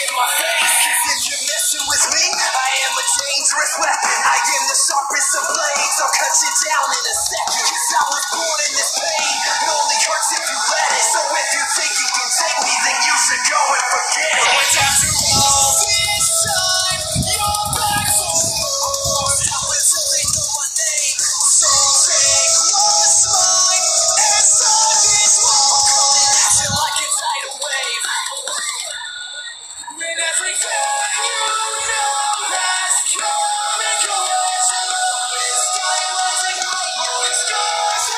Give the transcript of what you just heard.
in my face. Cause if you're messing with me, I am a dangerous weapon. I am the sharpest of blades. I'll cut you down in a second.